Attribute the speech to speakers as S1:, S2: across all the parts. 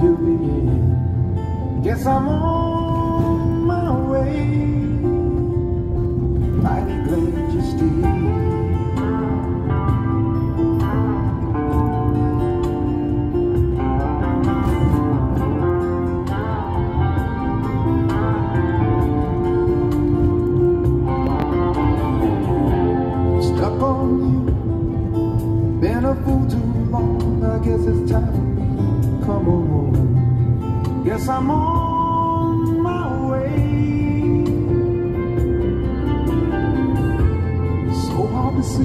S1: the end. Guess I'm on my way. Mighty glad you stayed. Stuck on you, been a fool too long. I guess it's time for me to come home. Guess I'm on my way. So hard to see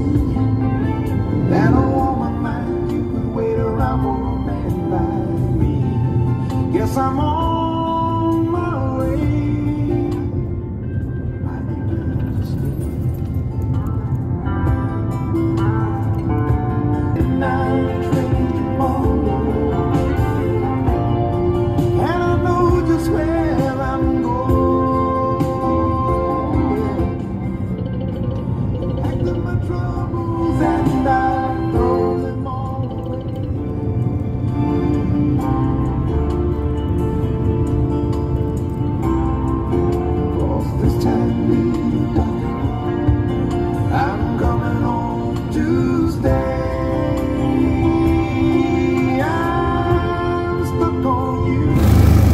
S1: that a woman like you would wait around for a man like me. Guess I'm on